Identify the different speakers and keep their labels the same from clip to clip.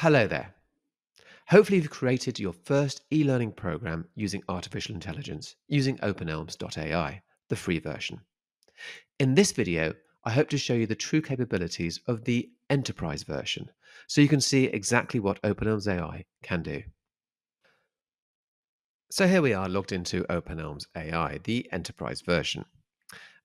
Speaker 1: Hello there. Hopefully, you've created your first e learning program using artificial intelligence using Open eLMS.ai, the free version. In this video, I hope to show you the true capabilities of the enterprise version so you can see exactly what Open eLMS AI can do. So here we are logged into Open eLMS AI, the enterprise version.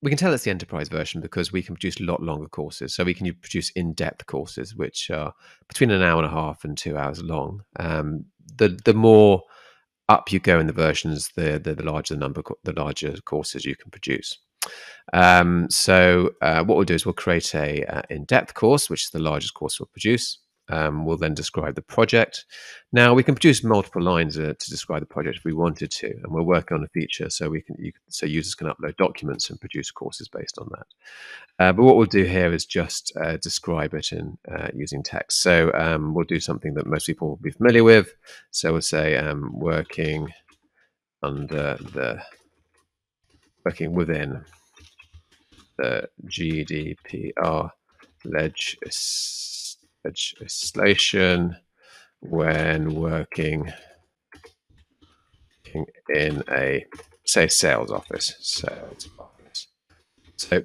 Speaker 1: We can tell it's the enterprise version because we can produce a lot longer courses. So we can produce in-depth courses, which are between an hour and a half and two hours long. Um, the the more up you go in the versions, the the, the larger the number, the larger courses you can produce. Um, so uh, what we'll do is we'll create a uh, in-depth course, which is the largest course we'll produce. Um, we'll then describe the project. Now we can produce multiple lines uh, to describe the project if we wanted to, and we're working on a feature so we can you, so users can upload documents and produce courses based on that. Uh, but what we'll do here is just uh, describe it in uh, using text. So um, we'll do something that most people will be familiar with. So we'll say um, working under the working within the GDPR legislation legislation when working in a say sales office sales office. So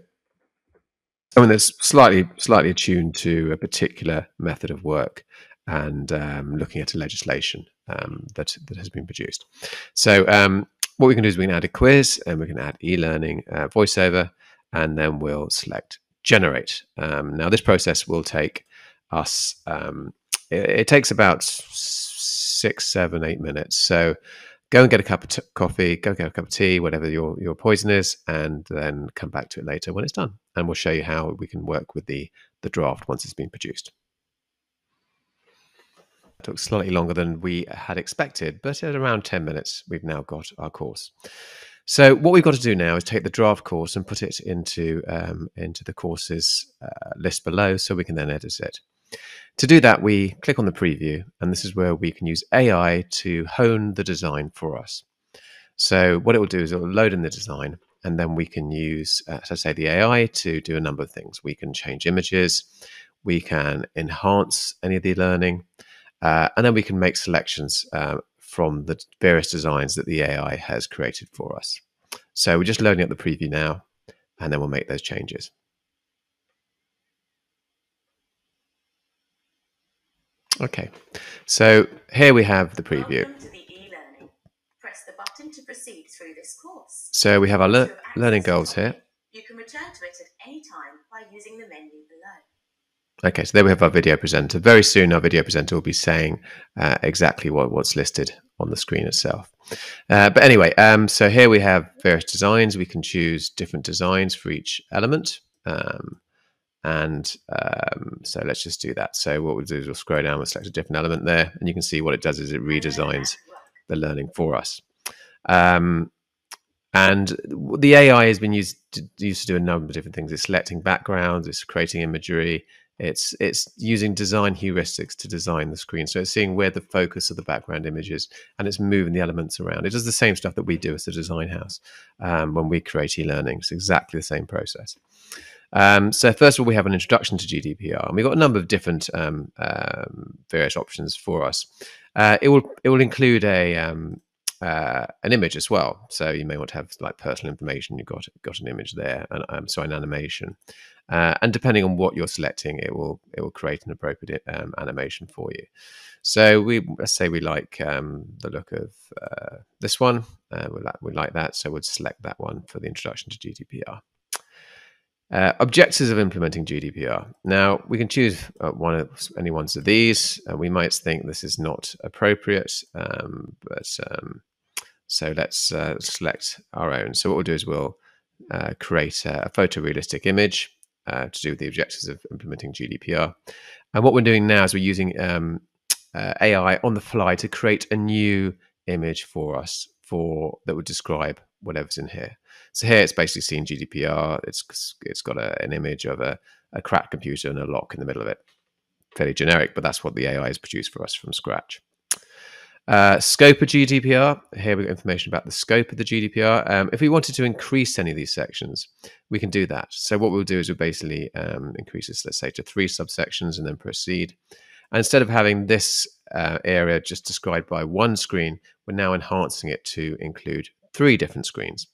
Speaker 1: someone that's slightly slightly attuned to a particular method of work and um, looking at a legislation um, that that has been produced. So um, what we can do is we can add a quiz and we can add e-learning uh, voiceover and then we'll select generate. Um, now this process will take us. Um, it, it, takes about six, seven, eight minutes. So go and get a cup of coffee, go get a cup of tea, whatever your, your poison is, and then come back to it later when it's done. And we'll show you how we can work with the, the draft once it's been produced. It took slightly longer than we had expected, but at around 10 minutes, we've now got our course. So what we've got to do now is take the draft course and put it into um, into the courses uh, list below, so we can then edit it. To do that, we click on the preview, and this is where we can use AI to hone the design for us. So what it will do is it will load in the design, and then we can use, uh, as I say, the AI to do a number of things. We can change images, we can enhance any of the learning, uh, and then we can make selections uh, from the various designs that the AI has created for us. So we're just loading up the preview now, and then we'll make those changes. Okay, so here we have the preview. So we have our le learning goals here. You can return to it at any time by using the menu below. Okay, so there we have our video presenter. Very soon, our video presenter will be saying uh, exactly what, what's listed on the screen itself. Uh, but anyway, um, so here we have various designs. We can choose different designs for each element. Um, and um, so let's just do that. So what we'll do is we'll scroll down, we'll select a different element there, and you can see what it does is it redesigns the learning for us. Um, and the AI has been used to, used to do a number of different things. It's selecting backgrounds, it's creating imagery, it's it's using design heuristics to design the screen. So it's seeing where the focus of the background image is, and it's moving the elements around. It does the same stuff that we do as a design house um, when we create e-learning. It's exactly the same process. Um, so first of all, we have an introduction to GDPR, and we've got a number of different um, um, various options for us. Uh, it will it will include a um, uh, an image as well. So you may want to have like personal information. You've got got an image there, and um, so an animation. Uh, and depending on what you're selecting, it will it will create an appropriate um, animation for you. So we let's say we like um, the look of uh, this one. Uh, we like we like that, so we'd select that one for the introduction to GDPR. Uh, objectives of implementing GDPR. Now, we can choose uh, one of any ones of these. Uh, we might think this is not appropriate, um, but um, so let's uh, select our own. So what we'll do is we'll uh, create a, a photorealistic image uh, to do with the objectives of implementing GDPR. And what we're doing now is we're using um, AI on the fly to create a new image for us for that would describe whatever's in here. So here it's basically seen GDPR. It's it's got a, an image of a, a cracked computer and a lock in the middle of it. Fairly generic, but that's what the AI has produced for us from scratch. Uh, scope of GDPR. Here we've got information about the scope of the GDPR. Um, if we wanted to increase any of these sections, we can do that. So what we'll do is we'll basically um, increase this, let's say, to three subsections and then proceed. And instead of having this uh, area just described by one screen, we're now enhancing it to include three different screens.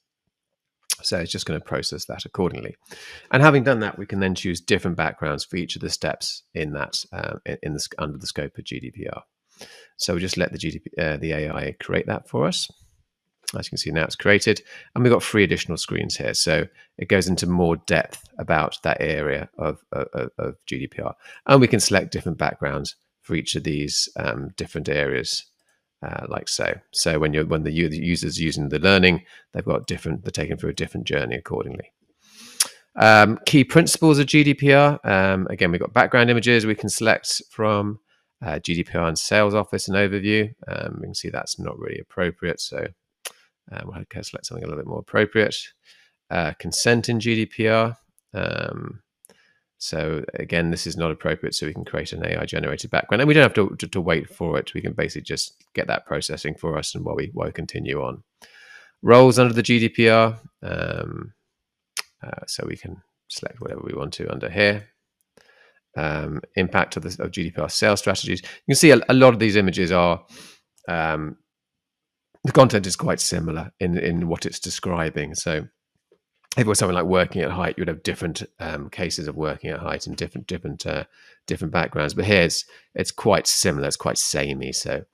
Speaker 1: So it's just going to process that accordingly. And having done that, we can then choose different backgrounds for each of the steps in that uh, in the, under the scope of GDPR. So we just let the GDP, uh, the AI create that for us. As you can see now it's created and we've got three additional screens here. So it goes into more depth about that area of, of, of GDPR. And we can select different backgrounds for each of these um, different areas uh, like so. So when you're when the user's using the learning, they've got different, they're taken through a different journey accordingly. Um, key principles of GDPR. Um, again, we've got background images we can select from uh, GDPR and Sales Office and overview. Um, we can see that's not really appropriate, so um, we'll have to select something a little bit more appropriate. Uh, consent in GDPR. Um, so again, this is not appropriate. So we can create an AI generated background, and we don't have to, to, to, wait for it. We can basically just get that processing for us, and while we while we continue on. Roles under the GDPR. Um, uh, so we can select whatever we want to under here. Um, impact of the of GDPR sales strategies. You can see a, a lot of these images are um, the content is quite similar in in what it's describing. So if it was something like working at height, you would have different um, cases of working at height and different different uh, different backgrounds. But here it's quite similar. It's quite samey. So,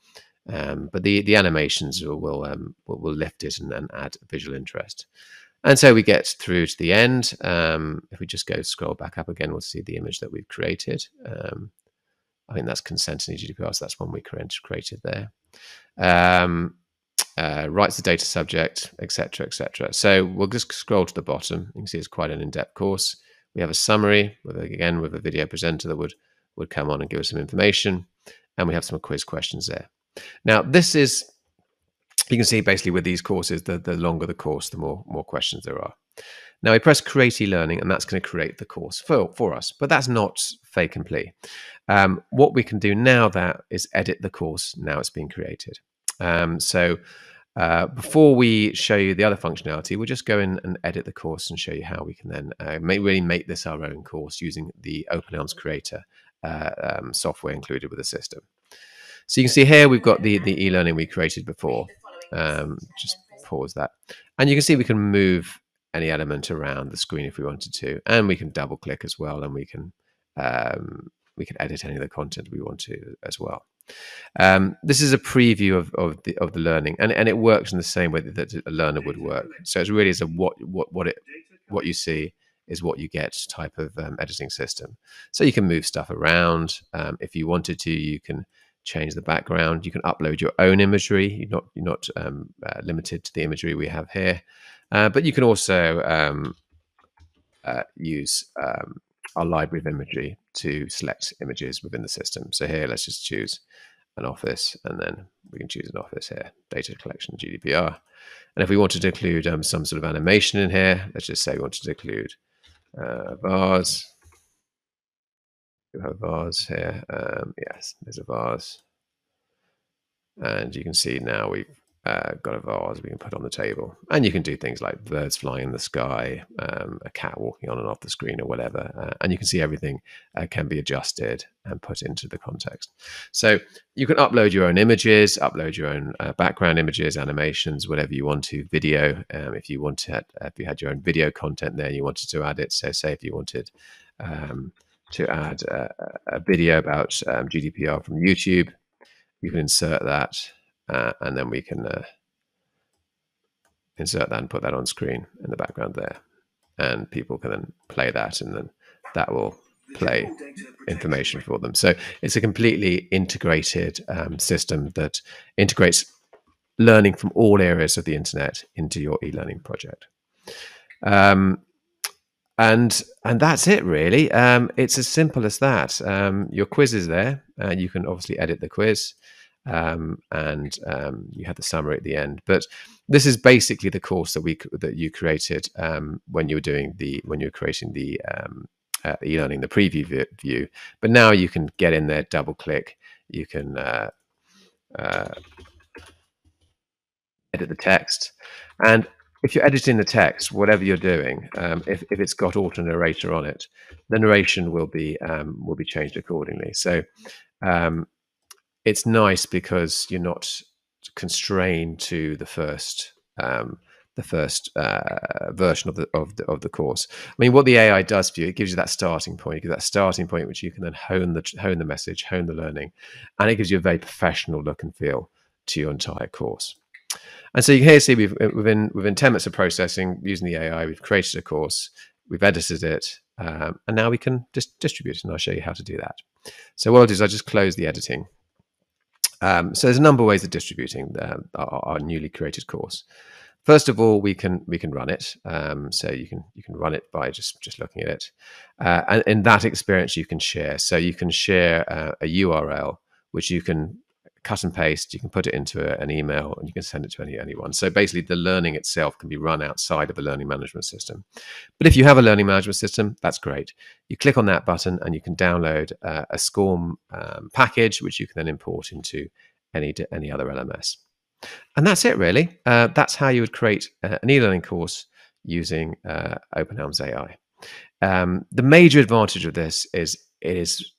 Speaker 1: um, but the the animations will will, um, will, will lift it and, and, add visual interest. And so we get through to the end. Um, if we just go scroll back up again, we'll see the image that we've created. Um, I think that's consent in GDPR, so that's one we created there. Um, uh, rights the data subject, etc., etc. So we'll just scroll to the bottom. You can see it's quite an in-depth course. We have a summary, with again with a video presenter that would would come on and give us some information, and we have some quiz questions there. Now this is you can see basically with these courses, the, the longer the course, the more more questions there are. Now we press create e-learning and that's going to create the course for, for us, but that's not fait accompli. Um, what we can do now that is edit the course now it's being created. Um, so uh, before we show you the other functionality, we'll just go in and edit the course and show you how we can then uh, make, really make this our own course using the Open eLMS Creator uh, um, software included with the system. So you can see here we've got the, the e-learning we created before. Um, just pause that. And you can see we can move any element around the screen if we wanted to. And we can double click as well and we can um, we can edit any of the content we want to as well. Um, this is a preview of, of the of the learning, and, and it works in the same way that a learner would work. So it's really is a what what what it what you see is what you get type of um, editing system. So you can move stuff around. Um, if you wanted to, you can change the background. You can upload your own imagery. You're not you're not um, uh, limited to the imagery we have here, uh, but you can also um, uh, use um, our library of imagery to select images within the system. So here, let's just choose an office, and then we can choose an office here, data collection GDPR. And if we wanted to include um, some sort of animation in here, let's just say we wanted to include uh, vase. We have a vase here. Um, yes, there's a vase. And you can see now we've uh, got a vase we can put on the table. And you can do things like birds flying in the sky, um, a cat walking on and off the screen, or whatever. Uh, and you can see everything uh, can be adjusted and put into the context. So you can upload your own images, upload your own uh, background images, animations, whatever you want to, video. Um, if you wanted, if you had your own video content there, you wanted to add it. So, say if you wanted um, to add a, a video about um, GDPR from YouTube, you can insert that uh, and then we can uh, insert that and put that on screen in the background there. And people can then play that and then that will play information for them. So it's a completely integrated um, system that integrates learning from all areas of the internet into your e-learning project. Um, and and that's it really. Um, it's as simple as that. Um, your quiz is there. Uh, you can obviously edit the quiz um, and um, you had the summary at the end. But this is basically the course that we that you created um, when you were doing the when you were creating the um, uh, e-learning the preview view. But now you can get in there, double click, you can uh, uh, edit the text, and if you're editing the text, whatever you're doing, um, if, if it's got auto narrator on it, the narration will be um, will be changed accordingly. So um, it's nice because you're not constrained to the first um, the first uh, version of the, of the of the course. I mean, what the AI does for you, it gives you that starting point. That starting point which you can then hone the hone the message, hone the learning, and it gives you a very professional look and feel to your entire course. And so you can here see we've within within ten minutes of processing using the AI, we've created a course, we've edited it, um, and now we can just distribute it. And I'll show you how to do that. So what I'll do is I'll just close the editing. Um, so there's a number of ways of distributing the, our, our, newly created course. First of all, we can we can run it. Um, so you can you can run it by just just looking at it, uh, and in that experience you can share. So you can share uh, a URL which you can cut and paste. You can put it into a, an email and you can send it to any anyone. So basically, the learning itself can be run outside of a learning management system. But if you have a learning management system, that's great. You click on that button and you can download uh, a SCORM um, package, which you can then import into any any other LMS. And that's it, really. Uh, that's how you would create uh, an e-learning course using uh, Open eLMS AI. Um, the major advantage of this is it is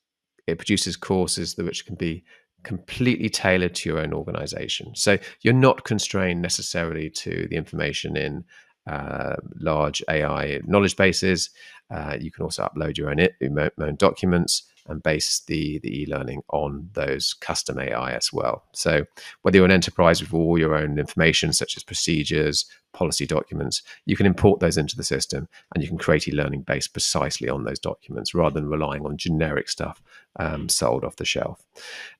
Speaker 1: it produces courses which can be completely tailored to your own organization. So you're not constrained necessarily to the information in uh, large AI knowledge bases. Uh, you can also upload your own, your own documents and base the, the e-learning on those custom AI as well. So whether you're an enterprise with all your own information, such as procedures, policy documents, you can import those into the system and you can create e-learning based precisely on those documents rather than relying on generic stuff um, sold off the shelf.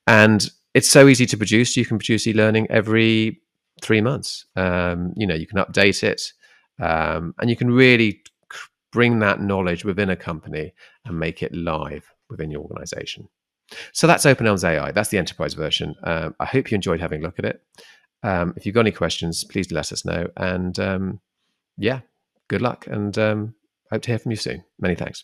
Speaker 1: And it's so easy to produce. You can produce e-learning every three months. Um, you know, you can update it um, and you can really bring that knowledge within a company and make it live within your organization. So that's Open eLMS AI. That's the enterprise version. Um, I hope you enjoyed having a look at it. Um, if you've got any questions, please let us know. And um, yeah, good luck and um, hope to hear from you soon. Many thanks.